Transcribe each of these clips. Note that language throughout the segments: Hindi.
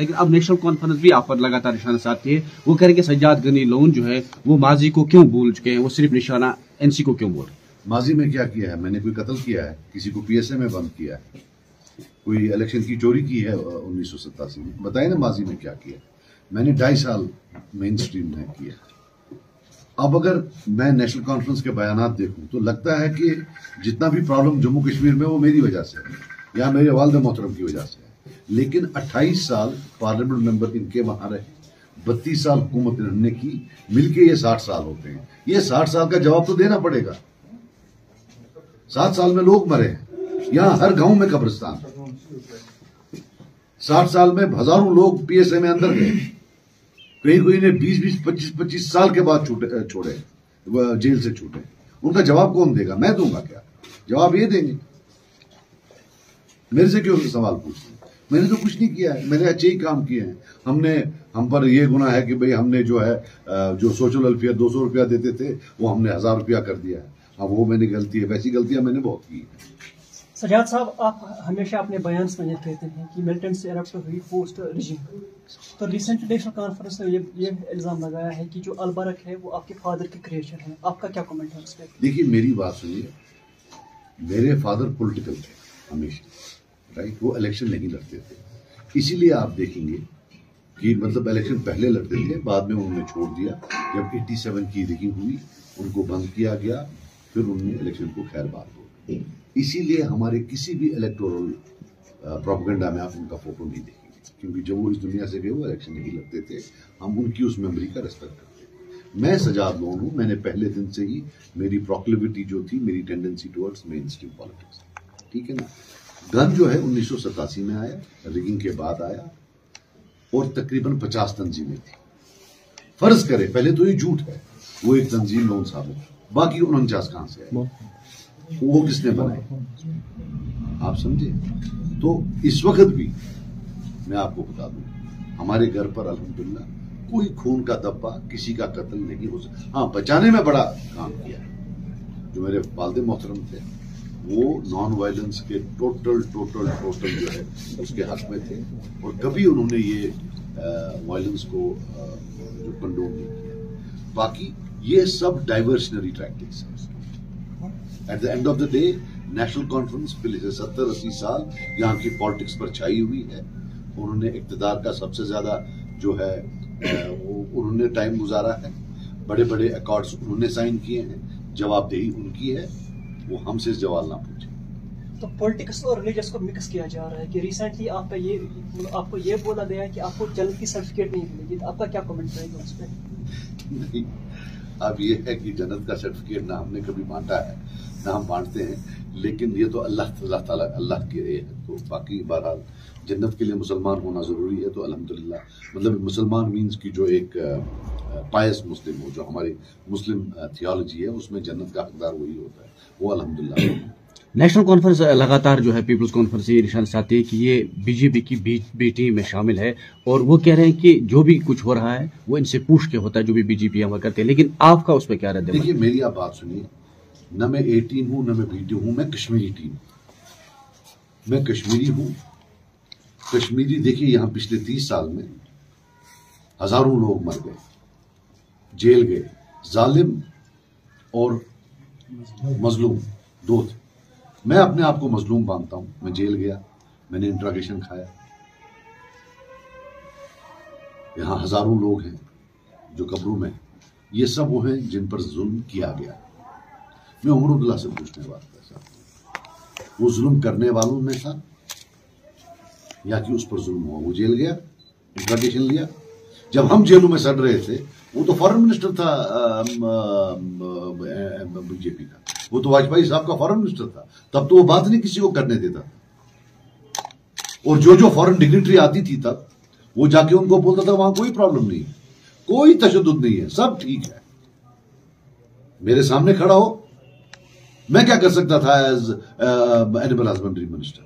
लेकिन अब नेशनल कॉन्फ्रेंस भी आप पर लगातार निशाना साधती है। वो कह रहे कि सज्जाद गनी लोन जो है, वो माजी को क्यों भूल चुके हैं? वो सिर्फ़ निशाना एनसी को क्यों बोल माजी में क्या किया है? मैंने कोई कत्ल किया है? किसी को पीएसए में बंद किया है? कोई इलेक्शन की चोरी की है उन्नीस सौ सत्तासी में? बताए ना माजी में क्या किया मैंने ढाई साल मेन स्ट्रीम में किया अब अगर मैं नेशनल कॉन्फ्रेंस के बयान देखूँ तो लगता है कि जितना भी प्रॉब्लम जम्मू कश्मीर में, वो मेरी वजह से है। या मेरे वालद मोहतरम की वजह से लेकिन 28 साल पार्लियामेंट मेंबर इनके वहाँ रहे। बत्तीस साल हुकूमत रहने की। मिलके ये साठ साल होते हैं। ये साठ साल का जवाब तो देना पड़ेगा। सात साल में लोग मरे यहाँ हर गाँव में कब्रिस्तान। साठ साल में हज़ारों लोग पीएसए में अंदर गए। कहीं कोई ने बीस बीस, पच्चीस पच्चीस साल के बाद छोड़े। जेल से छूटे। उनका जवाब कौन देगा? मैं दूँगा क्या? जवाब ये देंगे। मेरे से क्यों सवाल पूछते मैंने तो कुछ नहीं किया है। मैंने अच्छे ही काम किए हैं। हमने हम पर यह गुना है कि भाई हमने जो है जो सोशल वेलफेयर दो सौ रुपया देते थे वो हमने हज़ार रुपया कर दिया है। अब वो मैंने गलती है। वैसी गलतियाँ मैंने बहुत की है। सजाद साहब आप हमेशा अपने बयान में ये कहते हैं कि मिलिटेंट से एरप्ट हुई पोस्ट रिजिम। तो रिसेंट नेशनल कॉन्फ्रेंस ने ये ये इल्ज़ाम लगाया है कि जो अलबरक है वो आपके फादर के क्रिएशन है। आपका क्या कमेंट है उस पर देखिए मेरी बात सुनिए। मेरे फादर पॉलिटिकल थे हमेशा। राइट वो इलेक्शन नहीं लड़ते थे। इसीलिए आप देखेंगे कि मतलब इलेक्शन पहले लड़ते थे, बाद में उन्होंने छोड़ दिया। जब 87 की रिगिंग हुई, उनको बंद किया गया, फिर उन्होंने इलेक्शन को खैर बात हो इसीलिए हमारे किसी भी इलेक्टोरल प्रोपगेंडा में आप उनका फ़ोटो नहीं देखेंगे। क्योंकि जब वो इस दुनिया से गए, वो इलेक्शन नहीं लड़ते थे। हम उनकी उस मेमोरी का रेस्पेक्ट करते मैं सजाद लोन हूँ। मैंने पहले दिन से ही मेरी प्रोक्लिविटी जो थी, मेरी tendency towards main stream politics ठीक है ना? गन जो है उन्नीस सौ सतासी में आया रिगिंग के बाद आया, और तकरीबन पचास तंजीमें थी। फ़र्ज़ करे, पहले तो ये झूठ है, वो एक तंजीम लोन साबित बाकी उनचास कहाँ से आए? वो किसने बनाए आप समझे? तो इस वक्त भी मैं आपको बता दूँ, हमारे घर पर अलहमदुल्ला कोई खून का दब्बा किसी का कत्ल नहीं हो सकता। हाँ बचाने में बड़ा काम किया जो मेरे वालदे मोहतरम थे। वो नॉन वायलेंस के टोटल टोटल टोटल जो है, उसके हक में थे। और कभी उन्होंने ये वायलेंस को जो कंडोम नहीं किया। बाकी ये सब diversionary tactics at the end of the day national conference पिछले सत्तर, अस्सी साल, यहाँ की पॉलिटिक्स पर छाई हुई है। उन्होंने इकतदार का सबसे ज़्यादा जो है वो उन्होंने टाइम गुजारा है। बड़े बड़े अकॉर्ड्स उन्होंने साइन किए हैं। जवाबदेही उनकी है। वो हमसे जवाब ना पूछे। तो पॉलिटिक्स और रिलीजियस को मिक्स किया जा रहा है कि रिसेंटली आप पे ये आपको ये बोला गया कि आपको जन्नत की सर्टिफिकेट नहीं मिलेगी। तो आपका क्या कमेंट रहेगा उस पर नहीं अब ये है कि जन्नत का सर्टिफिकेट ना हमने कभी बांटा है ना हम बांटते हैं लेकिन ये तो अल्लाह अल्लाह ताला अल्लाह के है। तो बाकी बहरहाल जन्नत के लिए मुसलमान होना ज़रूरी है तो अल्हम्दुलिल्लाह। मतलब मुसलमान मीन्स की जो एक पायस मुस्लिम हो जो हमारी मुस्लिम थियोलॉजी है उसमें जन्नत का हकदार वही होता है। वो अल्हम्दुलिल्लाह नेशनल कॉन्फ्रेंस लगातार जो है पीपल्स कॉन्फ्रेंस ये निशान चाहती है कि ये बीजेपी की बी, बी टीम में शामिल है और वो कह रहे हैं कि जो भी कुछ हो रहा है वो इनसे पूछ के होता है जो भी बीजेपी अमल करते हैं। लेकिन आपका उस पर क्या रहता है देखिए मेरी आप बात सुनिए। न मैं ए टीम हूँ न मैं बी टीम हूँ मैं कश्मीरी टीम। मैं कश्मीरी हूँ। कश्मीरी देखिए यहाँ पिछले तीस साल में हज़ारों लोग मर गए जेल गए जालिम और मजलूम। दो थे मैं अपने आप को मजलूम मानता हूँ। मैं जेल गया। मैंने इंट्रागेशन खाया। यहाँ हज़ारों लोग हैं जो कब्रों में ये सब वो हैं जिन पर जुल्म किया गया। मैं उमरुल्ला से पूछने वाला था वो जुल्म करने वालों में था? या कि उस पर जुल्म हुआ? वो जेल गया? इंट्रागेशन लिया? जब हम जेलों में सड़ रहे थे वो तो फॉरेन मिनिस्टर था बीजेपी का। वो तो वाजपेयी साहब का फॉरेन मिनिस्टर था। तब तो वो बात नहीं किसी को करने देता था। और जो जो फॉरेन डिग्नेटरी आती थी तब, वो जाके उनको बोलता था, वहाँ कोई प्रॉब्लम नहीं है। कोई तशद नहीं है। सब ठीक है। मेरे सामने खड़ा हो। मैं क्या कर सकता था एज एनिमल हस्बेंड्री मिनिस्टर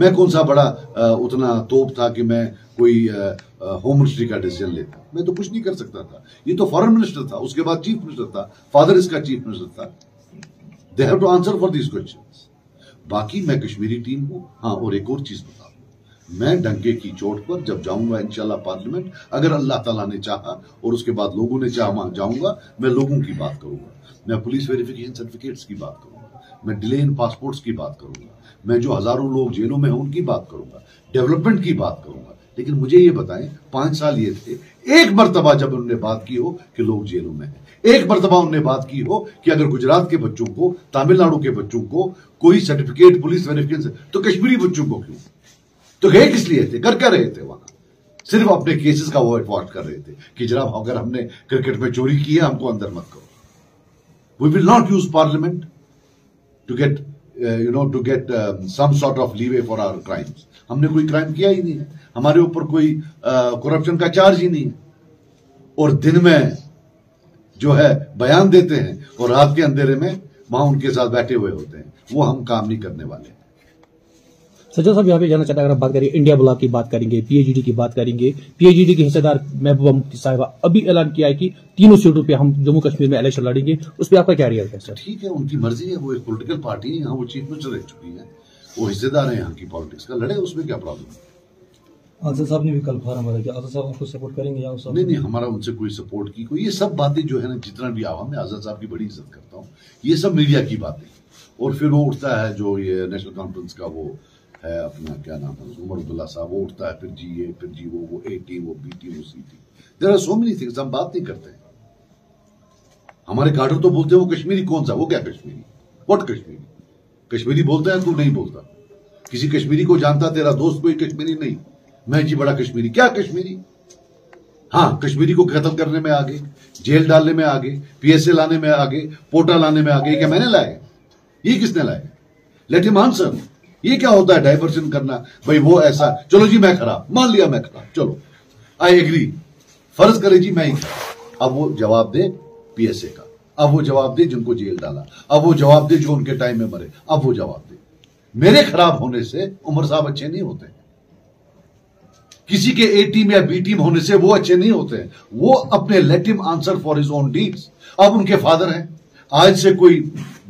मैं कौन सा बड़ा आ, उतना तोप था कि मैं कोई होम मिनिस्ट्री का डिसीज़न लेता। मैं तो कुछ नहीं कर सकता था। ये तो फॉरेन मिनिस्टर था उसके बाद चीफ मिनिस्टर था फादर इसका चीफ मिनिस्टर था। They have to answer for these question बाकी मैं कश्मीरी टीम हूँ। हाँ और एक और चीज़ बता मैं डंके की चोट पर जब जाऊँगा इंशाल्लाह पार्लियामेंट अगर अल्लाह ताला ने चाहा और उसके बाद लोगों ने चाहा जाऊँगा मैं लोगों की बात करूँगा। मैं पुलिस वेरिफिकेशन सर्टिफिकेट्स की बात करूँगा। मैं डिले इन पासपोर्ट्स की बात करूँगा। मैं जो हज़ारों लोग जेलों में हैं, उनकी बात करूँगा। डेवलपमेंट की बात करूँगा। लेकिन मुझे ये बताएँ, पाँच साल ये थे, एक मरतबा जब उन्होंने बात की हो कि लोग जेलों में हैं। एक मरतबा उन्होंने बात की हो कि अगर गुजरात के बच्चों को, तमिलनाडु के बच्चों को कोई सर्टिफिकेट पुलिस वेरिफिकेशन तो कश्मीरी बच्चों को क्यों? तो गए किस लिए थे? कर क्या रहे थे वहाँ? सिर्फ़ अपने केसेस का वो वॉच कर रहे थे कि जनाब, अगर हमने क्रिकेट में चोरी की है, हमको अंदर मत करो। We will not use parliament to get you know to get some sort of leeway for our crimes हमने कोई क्राइम किया ही नहीं। हमारे ऊपर कोई करप्शन uh, का चार्ज ही नहीं। और दिन में जो है बयान देते हैं और रात के अंधेरे में वहाँ उनके साथ बैठे हुए होते हैं। वो हम काम नहीं करने वाले। सज्जा साहब यहाँ पे जाना चाहता अगर बात करें इंडिया ब्लॉक की बात करेंगे पीएचडी की बात करेंगे पीएचडी के हिस्सेदार महबूबा मुफ्ती साहिबा अभी ऐलान किया है कि तीनों सीटों पे हम जम्मू कश्मीर में इलेक्शन लड़ेंगे। उस पर आपका क्या रिएक्ट है सर? ठीक है उनकी मर्ज़ी है वो एक पोलिटिकल पार्टी है यहाँ वो चीफ मिनिस्टर रह चुकी है। वो हिस्सेदार है यहाँ की पॉलिटिक्स का लड़े उसमें क्या प्रॉब्लम है? आज़म साहब ने भी कल फॉर्म भरा कि आज़म साहब उनको सपोर्ट करेंगे या नहीं नहीं हमारा उनसे कोई सपोर्ट की कोई ये सब बातें जो है ना जितना भी आवाम मैं आज़ाद साहब की बड़ी इज़्ज़त करता हूँ ये सब मीडिया की बातें। और फिर वो उठता है जो ये नेशनल कॉन्फ्रेंस का वो है अपना, क्या नाम है उमर अब्दुल्ला साहब वो उठता है, फिर जी ए, फिर जी वो वो ए टीम वो बी टीम वो C team there are so many things हम बात नहीं करते हमारे कार्डर तो बोलते हैं वो कश्मीरी कौन सा? वो क्या कश्मीरी? वट कश्मीरी? कश्मीरी बोलते हैं, तू नहीं बोलता। किसी कश्मीरी को जानता, तेरा दोस्त कोई कश्मीरी नहीं। मैं जी बड़ा कश्मीरी। क्या कश्मीरी? हाँ कश्मीरी को खत्म करने में आगे, जेल डालने में आगे पीएसए लाने में आगे, पोटा लाने में आगे क्या मैंने लाए? ये किसने लाए? Let him answer. ये क्या होता है डाइवर्जन करना? भाई वो ऐसा। चलो जी, मैं खराब मान लिया मैं खराब चलो। आई एग्री फ़र्ज़ करे जी, मैं ही अब वो जवाब दे पीएसए का। अब वो जवाब दे जिनको जेल डाला। अब वो जवाब दे जो उनके टाइम में मरे। अब वो जवाब दे। मेरे खराब होने से उमर साहब अच्छे नहीं होते किसी के ए टीम या बी टीम होने से वो अच्छे नहीं होते हैं। वो अपने let him answer for his own deeds अब उनके फादर हैं। आज से कोई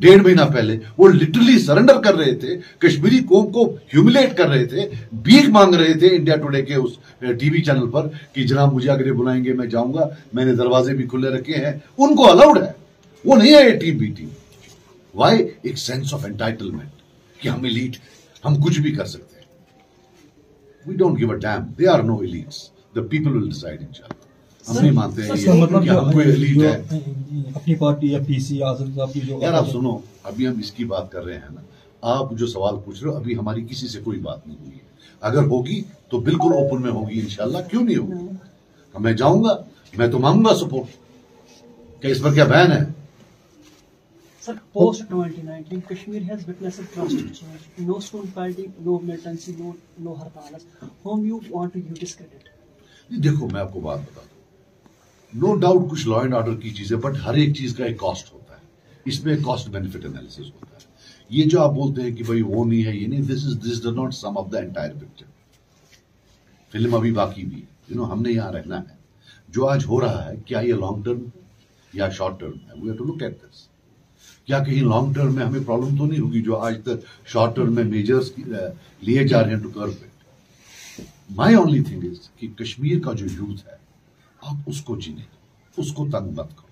डेढ़ महीना पहले, वो लिटरली सरेंडर कर रहे थे, कश्मीरी कौम को ह्यूमिलेट कर रहे थे, भीख मांग रहे थे इंडिया टुडे के उस टीवी चैनल पर कि जनाब मुझे अगर बुलाएँगे, मैं जाऊँगा, मैंने दरवाजे भी खुले रखे हैं, उनको अलाउड है। वो नहीं है A team B team why एक सेंस ऑफ़ एंटाइटलमेंट कि हम इलीट हम कुछ भी कर सकते हैं। We don't give a damn they are no elites the people will decide इन हम नहीं मानते हैं ये मतलब कि हम कोई एलीट है। अपनी पार्टी या पीसी आज़म साहब की जो यार आप सुनो अभी हम इसकी बात कर रहे हैं ना। आप जो सवाल पूछ रहे हो अभी हमारी किसी से कोई बात नहीं हुई है। अगर होगी तो बिल्कुल ओपन में होगी इंशाल्लाह। क्यों नहीं होगी? मैं जाऊँगा मैं तो मांगूँगा सपोर्ट क्या इस पर क्या बैन है? Sir, post 2019, Kashmir has witnessed a drastic change. No stone pelting, no militancy, no no hartalas. Whom you want to you discredit? देखो मैं आपको बात बता नो डाउट कुछ लॉ एंड ऑर्डर की चीज़ बट हर एक चीज़ का एक कॉस्ट होता है। इसमें कॉस्ट बेनिफिट एनालिसिस होता है। ये जो आप बोलते हैं कि भाई वो नहीं है, ये नहीं this is this does not sum of the entire picture film अभी बाकी भी यू नो हमने यहाँ रहना है। जो आज हो रहा है, क्या ये लॉन्ग टर्म या शॉर्ट टर्म है? We to look at this क्या कहीं लॉन्ग टर्म में हमें प्रॉब्लम तो नहीं होगी जो आज तक शॉर्ट टर्म में मेजर्स लिए जा रहे हैं to curve it my only thing is कि कश्मीर का जो यूथ है आप उसको जीने दो। उसको तंग मत करो।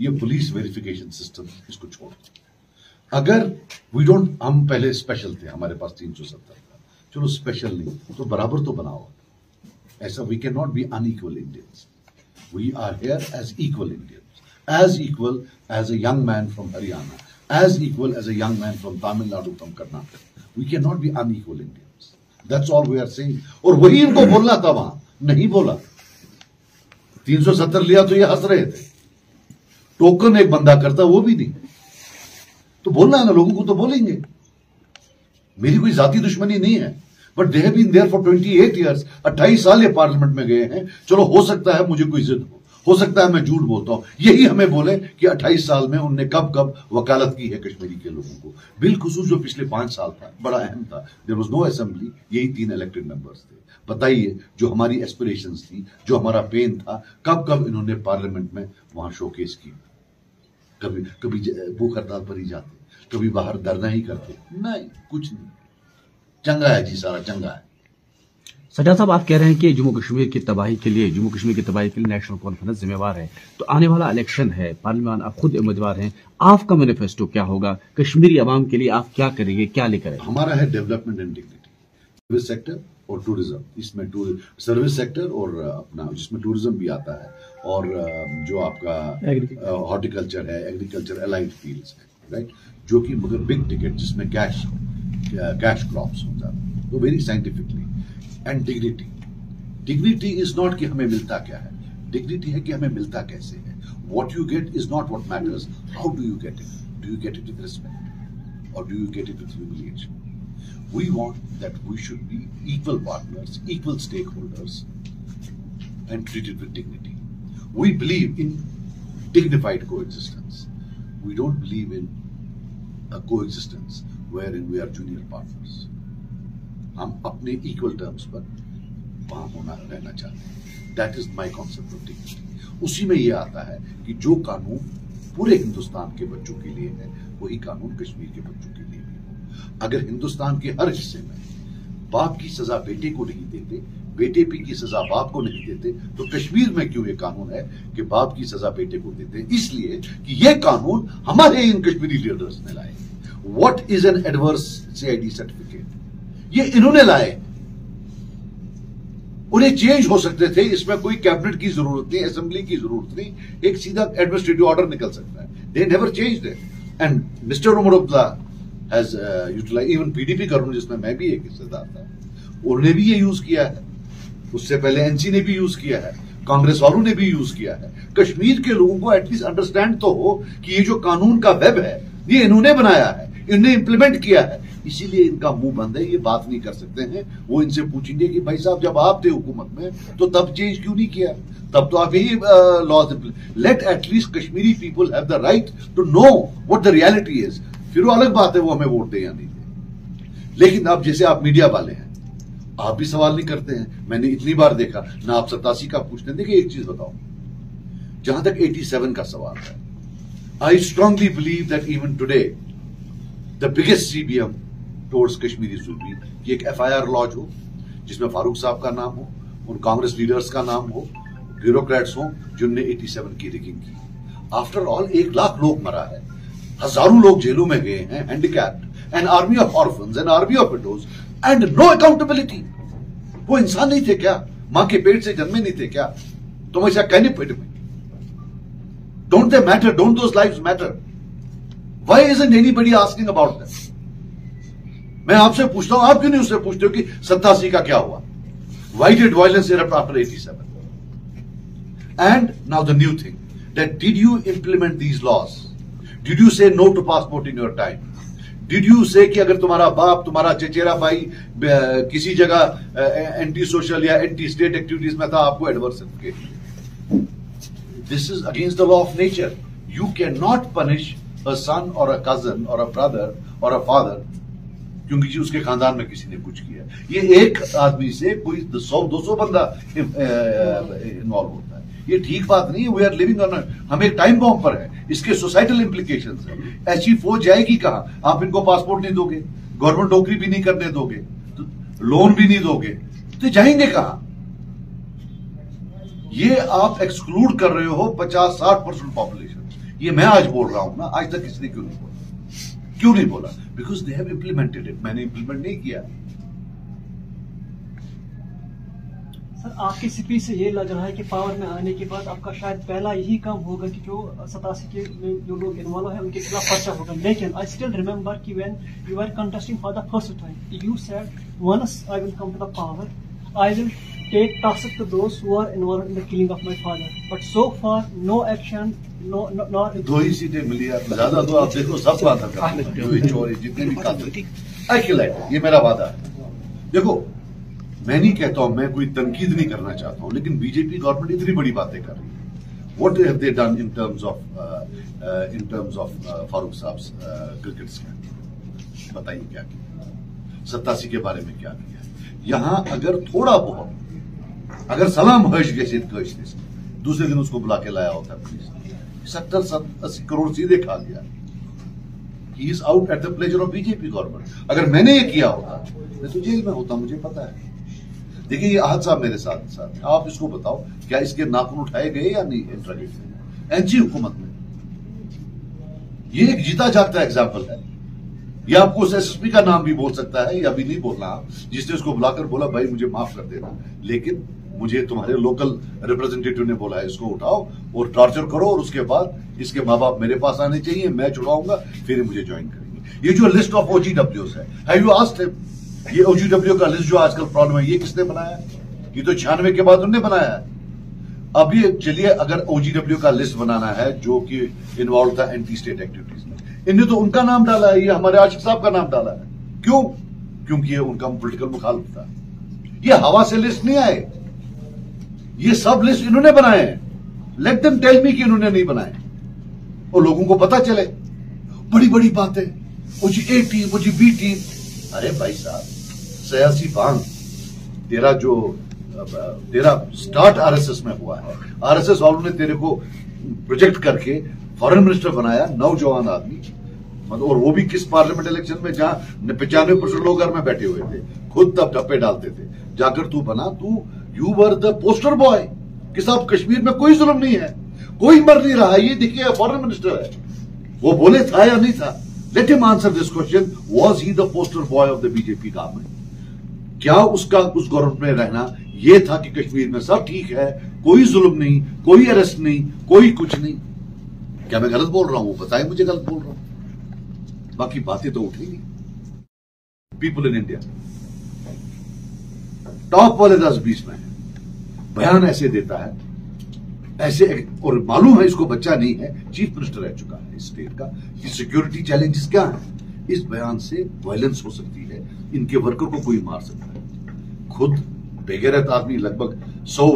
ये पुलिस वेरिफिकेशन सिस्टम इसको छोड़ दो। अगर वी डोंट हम पहले स्पेशल थे हमारे पास तीन सौ सत्तर था। चलो स्पेशल नहीं तो बराबर तो बनाओ। ऐसा we can not be unequal Indians we are here as equal Indians as equal as a young man from Haryana, as equal as a young man from Tamil Nadu, from Karnataka. We cannot be unequal Indians. That's all we are saying. और वही इनको बोलना था वहाँ। नहीं बोला। 370 लिया तो ये हंस रहे थे। टोकन एक बंदा करता, वो भी नहीं। तो बोलना है ना, लोगों को तो बोलेंगे। मेरी कोई जाति दुश्मनी नहीं है। But they have twenty eight for 28 years 28 साल ये पार्लियामेंट में गए हैं। चलो, हो सकता है मुझे कोई जिद हो। हो सकता है मैं झूठ बोलता हूँ। यही हमें बोले कि 28 साल में उनने कब कब वकालत की है कश्मीरी के लोगों को। बिलखसूस जो पिछले पाँच साल था, बड़ा अहम था। देर वॉज़ नो असेंबली यही तीन इलेक्टेड मेंबर्स थे। बताइए, जो हमारी एस्पिरेशन थी, जो हमारा पेन था, कब कब इन्होंने पार्लियामेंट में वहाँ शोकेस की? कभी कभी भूख हड़ताल पर ही जाते, कभी बाहर धरना ही करते। नहीं, कुछ नहीं। चंगा है जी सारा, चंगा है। सज्जाद साहब आप कह रहे हैं कि जम्मू कश्मीर की तबाही के लिए जम्मू कश्मीर की तबाही के लिए नेशनल कॉन्फ्रेंस जिम्मेवार है। तो आने वाला इलेक्शन है पार्लियामान आप खुद उम्मीदवार हैं। आपका मैनिफेस्टो क्या होगा? कश्मीरी आवाम के लिए आप क्या करेंगे? क्या लेकर हमारा है development and dignity. Service sector और टूरिज़्म। इसमें टूर सर्विस सेक्टर और अपना जिसमें टूरिज़्म भी आता है और जो आपका हॉर्टिकल्चर है एग्रीकल्चर अलाइड फील्ड्स है राइट जो कि मगर बिग टिकट जिसमें कैश कैश क्रॉप्स हो जाते तो very scientifically And dignity dignity is not कि हमें मिलता क्या है डिग्निटी है कि हमें मिलता कैसे है what you get is not what matters how do you get it do you get it with respect और do you get it with humiliation we want that we should be equal partners, equal stakeholders, and treated with dignity. We believe in dignified coexistence. We don't believe in a coexistence wherein we are junior partners. हम अपने equal terms पर वहाँ होना रहना चाहते हैं। That is my concept of dignity उसी में ये आता है कि जो कानून पूरे हिंदुस्तान के बच्चों के लिए है, वही कानून कश्मीर के बच्चों के लिए भी हो। अगर हिंदुस्तान के हर हिस्से में बाप की सजा बेटे को नहीं देते, बेटे पी की सजा बाप को नहीं देते तो कश्मीर में क्यों ये कानून है कि बाप की सजा बेटे को देते इसलिए कि ये कानून हमारे इन कश्मीरी लीडर्स ने लाए। What is an adverse CID certificate ये इन्होंने लाए। उन्हें चेंज हो सकते थे, इसमें कोई कैबिनेट की ज़रूरत नहीं असेंबली की ज़रूरत नहीं, एक सीधा एडमिनिस्ट्रेटिव ऑर्डर निकल सकता है। They never change it and mister Omar Abdullah has utilise even PDP करूँ जिसमें मैं भी एक हिस्सेदार था, उन्होंने भी ये यूज़ किया है। उससे पहले एनसी ने भी यूज़ किया है, कांग्रेस वालों ने भी यूज़ किया है। कश्मीर के लोगों को एटलीस्ट अंडरस्टैंड तो हो कि ये जो कानून का वेब है, ये इन्होंने बनाया है। इन्होंने इंप्लीमेंट किया है। इसीलिए इनका मुँह बंद है, ये बात नहीं कर सकते हैं। वो इनसे पूछेंगे कि भाई साहब, जब आप थे हुकूमत में तो तब चेंज क्यों नहीं किया? तब तो आप यही laws let at least Kashmiri people have the right to know what the reality is फिर वो अलग बात है, वो हमें वोट दे या नहीं दे। लेकिन अब जैसे आप मीडिया वाले हैं, आप भी सवाल नहीं करते हैं। मैंने इतनी बार देखा, ना आप सतासी का पूछते हैं। देखिए, एक चीज़ बताओ। जहाँ तक 87 का सवाल है I strongly believe that even today the biggest CBM towards Kashmiri सूबी कि एक एफआईआर लॉन्च हो जिसमें फारूक साहब का नाम हो उन कांग्रेस लीडर्स का नाम हो ब्यूरोक्रेट्स हो, जिनने 87 की रिगिंग की। आफ्टर ऑल एक लाख लोग मरा है। हज़ारों लोग जेलों में गए हैं handicapped an army of orphans an army of widows and no accountability वो इंसान नहीं थे क्या? माँ के पेट से जन्मे नहीं थे क्या? तुम ऐसा कहने पेट में don't they matter don't those life matter why is any asking about that मैं आपसे पूछता हूँ, आप क्यों नहीं उससे पूछते हो कि सत्तासी का क्या हुआ? Why did violence erupt after 87 and now the new thing that did you implement these laws? Did you say no to passport in your time? Did you say कि अगर तुम्हारा बाप, तुम्हारा चचेरा भाई किसी जगह एंटी सोशल या एंटी स्टेट एक्टिविटीज़ में था, आपको adverse this is against the law of nature you can not punish a son और अ कज़न और अ ब्रदर और अ फादर क्योंकि जी उसके खानदान में किसी ने कुछ किया। ये एक आदमी से कोई सौ, दो सौ बंदा इन्वॉल्व होता है। ये ठीक बात नहीं है वी आर लिविंग ऑन हम एक टाइम बॉम्ब पर है। इसके सोसाइटल इंप्लीकेशन है। ऐसी फौज जाएगी कहा? आप इनको पासपोर्ट नहीं दोगे गवर्नमेंट नौकरी भी नहीं करने दोगे तो लोन भी नहीं दोगे तो जाएँगे कहा? ये आप एक्सक्लूड कर रहे हो पचास साठ परसेंट पॉपुलेशन ये मैं आज बोल रहा हूँ ना, आज तक किसी ने क्यों नहीं बोला? क्यों नहीं बोला? Because they have implemented it मैंने इम्प्लीमेंट नहीं किया। सर, आपकी स्पीच से ये लग रहा है कि पावर में आने के बाद आपका शायद पहला यही काम होगा कि जो सतासी के में जो लोग इन्वॉल्व है, उनके खिलाफ पर्चा होगा। लेकिन आई स्टिल रिमेम्बर कि when you are contesting for the first time you said once I will come to the power I will take task to those who are involved in the killing of my father. But so far no action no no nor दो ही सीटें मिली आप ज़्यादा तो आप देखो सब वादा कर जो चोर है, जितने भी कातिल। आई किल ये मेरा वादा है। देखो मैं नहीं कहता हूँ मैं कोई तनकीद नहीं करना चाहता हूँ लेकिन बीजेपी गवर्नमेंट इतनी बड़ी बातें कर रही है। What have they done in terms of in terms of Farooq साहब क्रिकेट स्कैंडल बताइए क्या किया? सत्तासी के बारे में क्या किया? यहाँ अगर थोड़ा बहुत अगर सलाम हर्ष कश दूसरे दिन उसको बुला के लाया होता पुलिस सत्तर अस्सी करोड़ सीधे खा गया he is out at the pleasure of BJP government अगर मैंने ये किया होता, मैं तो जेल में होता, मुझे पता है। देखिए, ये आहत साहब मेरे साथ साथ आप इसको बताओ, क्या इसके नाखून उठाए गए या नहीं इंट्रागेट में एनसी हुकूमत में। ये एक जीता जागता एग्ज़ाम्पल है। या आपको उस एसएसपी का नाम भी बोल सकता है या भी नहीं बोलना जिसने उसको बुलाकर बोला, भाई, मुझे माफ़ कर देना। लेकिन मुझे तुम्हारे लोकल रिप्रेजेंटेटिव ने बोला है, इसको उठाओ और टॉर्चर करो और उसके बाद इसके माँ बाप मेरे पास आने चाहिए, मैं छुड़ाऊँगा, फिर मुझे ज्वाइन करेंगे। ये जो लिस्ट ऑफ़ ओजीडब्ल्यू है हैव यू ये ओजीडब्ल्यू का लिस्ट जो आजकल प्रॉब्लम है, ये किसने बनाया ये तो छियानवे के बाद उन्होंने बनाया है। अब ये चलिए, अगर ओजीडब्ल्यू का लिस्ट बनाना है, जो कि इन्वॉल्व था एंटी स्टेट एक्टिविटीज़ में, इनने तो उनका नाम डाला है, ये हमारे आशिक साहब का नाम डाला है। क्यों? क्योंकि ये उनका पोलिटिकल मुखालिफ था। ये हवा से लिस्ट नहीं आए। ये सब लिस्ट इन्होंने बनाए हैं। लेट देम टेल मी कि इन्होंने नहीं बनाए। और लोगों को पता चले बड़ी बड़ी बातें जी ए टीम जी बी टीम अरे भाई साहब, सियासी बांग, तेरा जो तेरा स्टार्ट आरएसएस में हुआ है। आरएसएस वालों ने तेरे को प्रोजेक्ट करके फॉरेन मिनिस्टर बनाया, नौजवान आदमी। मतलब और वो भी किस पार्लियामेंट इलेक्शन में, जहाँ पचानवे परसेंट लोग घर में बैठे हुए थे, खुद तब टप्पे डालते थे। जाकर तू बना, तू you were the poster boy कि साहब कश्मीर में कोई जुल्म नहीं है, कोई मर नहीं रहा ये देखिए फॉरेन मिनिस्टर है। वो बोले था या नहीं था? Let him answer this question was he the poster boy of the BJP government क्या उसका उस गवर्नमेंट में रहना? ये था कि कश्मीर में सब ठीक है, कोई जुल्म नहीं, कोई अरेस्ट नहीं, कोई कुछ नहीं। क्या मैं गलत बोल रहा हूँ? बताए मुझे गलत बोल रहा हूँ। बाकी बातें तो उठेंगी। पीपल इन इंडिया टॉप वाले दस बीस में है। बयान ऐसे देता है, ऐसे और मालूम है इसको बच्चा नहीं है, चीफ मिनिस्टर रह चुका है स्टेट का, कि सिक्योरिटी चैलेंजेस क्या है? इस बयान से वायलेंस हो सकती है, इनके वर्कर को कोई मार सकता है। खुद बेगैरत आदमी, लगभग सौ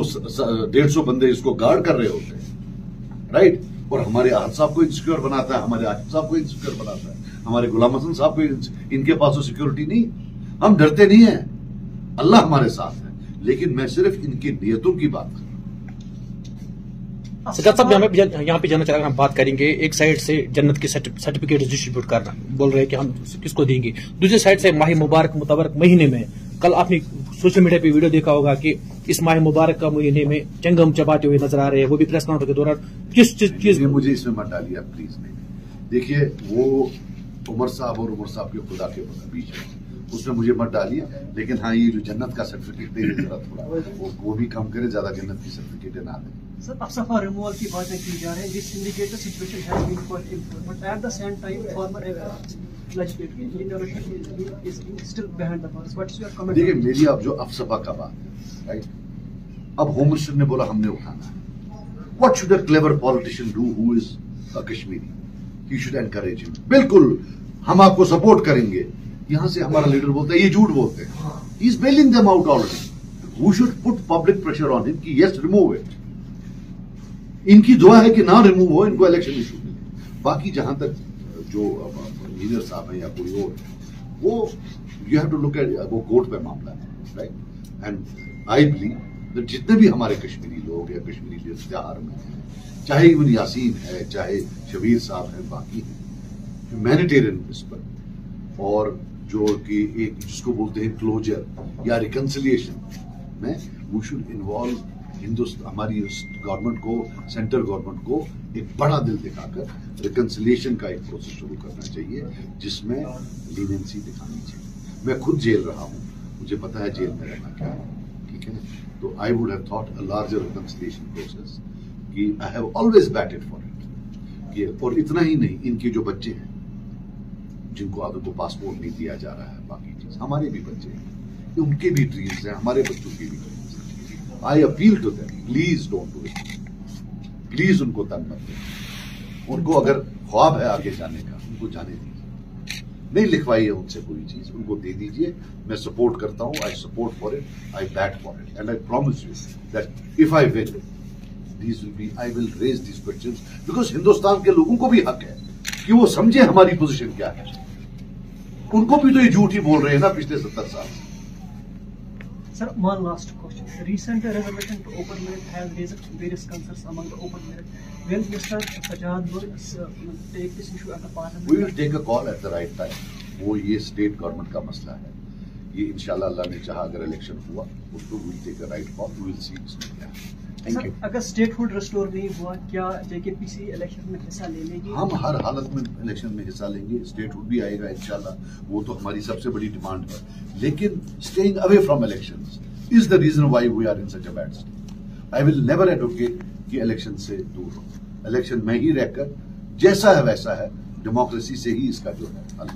डेढ़ सौ बंदे इसको गार्ड कर रहे होते हैं राइट और हमारे आहत साहब को इनसिक्योर बनाता है, हमारे आशिफ साहब को इनसिक्योर बनाता है, हमारे गुलाम हसन साहब को इनके पास तो सिक्योरिटी नहीं। हम डरते नहीं है। अल्लाह हमारे साथ है लेकिन मैं सिर्फ़ इनकी नियतों की बात कर सजाद साहब यहाँ पे यहाँ पे जाना चाह रहे हम बात करेंगे। एक साइड से जन्नत की सर्टिफिकेट डिस्ट्रीब्यूट करना। बोल रहे हैं कि हम किसको देंगे? दूसरी साइड से माह मुबारक मुतबरक महीने में कल आपने सोशल मीडिया पे वीडियो देखा होगा कि इस माह मुबारक का महीने में चंगम चबाते हुए नज़र आ रहे हैं। वो भी प्रेस कॉन्फ्रेंस के दौरान किस चीज़ मुझे इसमें मत डालिए प्लीज़ नहीं। देखिए वो उमर साहब और उमर साहब के खुदा के बीच में। उसमें मुझे मत डालिए। लेकिन हाँ ये जो जन्नत का सर्टिफिकेट दे जरा थोड़ा। वो, वो भी कम करे ज़्यादा जन्नत की सर्टिफिकेट ना दे। सर अब सफ़ा रिमूवल की बातें की जा रही है जिस indicator situation has been improve at the same time former देखिए मेरी अब जो अफसफा का बात है राइट अब होम मिनिस्टर ने बोला हमने उठाना है। What should a clever politician do who is a Kashmiri he should encourage him बिल्कुल हम आपको सपोर्ट करेंगे। यहाँ से हमारा लीडर बोलता है ये झूठ बोलते हैं. Is bailing them out already we should put public pressure on him कि यस रिमूव इट इनकी दुआ है कि ना रिमूव हो इनको इलेक्शन इशू मिले। बाकी जहाँ तक जो इंजीनियर साहब है या कोई और वो you have to look at वो कोर्ट पे मामला है राइट एंड आई बिलीव जितने भी हमारे कश्मीरी लोग या कश्मीरी इश्तेहार में हैं चाहे इवन यासीन है चाहे शबीर साहब हैं बाकी हैं ह्यूमैनिटेरियन इस पर। और जो कि एक, जिसको बोलते हैं क्लोजर या रिकन्सिलिएशन में वी शुड इन्वॉल्व हिंदुस्तान हमारी गवर्नमेंट को सेंट्रल गवर्नमेंट को एक बड़ा दिल दिखाकर रिकन्सिलिएशन का एक प्रोसेस शुरू करना चाहिए, जिसमें लीनेंसी दिखानी चाहिए। मैं खुद जेल रहा हूँ। मुझे पता है जेल में रहना क्या है। ठीक है? तो I would have thought a larger reconciliation process कि I have always batted for it और इतना ही नहीं, इनके जो बच्चे हैं जिनको आदमी को पासपोर्ट नहीं दिया जा रहा है, बाकी चीज़। हमारे भी बच्चे हैं। उनके भी ड्रीम्स हैं, हमारे बच्चों के भी dreams I appeal to them please don't do it please उनको तंग मत करो। उनको अगर ख्वाब है आगे जाने का, उनको जाने दीजिए। नहीं लिखवाइए उनसे कोई चीज़, उनको दे दीजिए। मैं सपोर्ट करता हूँ I support for it I bat for it and I promise you that if I win these will be, I will raise these questions, because Hindustan के लोगों को भी हक है। कि वो समझे हमारी पोजीशन क्या है। उनको भी तो ये झूठ ही बोल रहे हैं ना पिछले सत्तर साल sir one last question reservation to open open well mister take call at the right time वो ये स्टेट गवर्नमेंट का मसला है। ये इंशाल्लाह अल्लाह ने चाहा अगर इलेक्शन हुआ उसको will take a right call will see इसमें सर, अगर स्टेटहुड रिस्टोर नहीं हुआ क्या जेकेपीसी इलेक्शन में हिस्सा ले लेगी? हम हर हालत में इलेक्शन में हिस्सा लेंगे स्टेट हुड भी आएगा इंशाल्लाह। वो तो हमारी सबसे बड़ी डिमांड है। लेकिन staying away from election is the reason why we are in such a bad state I will never advocate कि इलेक्शन से दूर हो इलेक्शन में ही रहकर जैसा है वैसा है डेमोक्रेसी से ही इसका जो है हल।